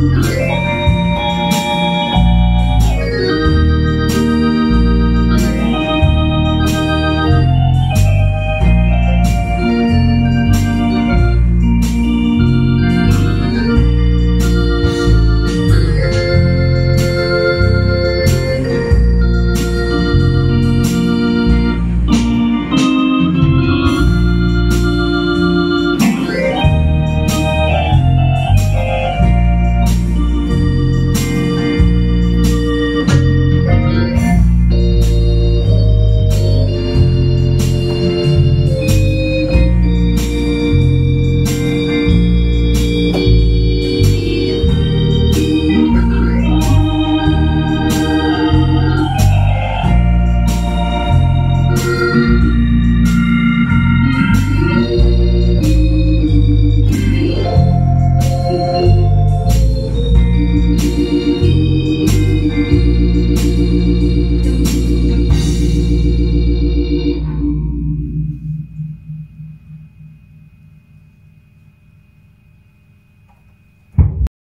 Música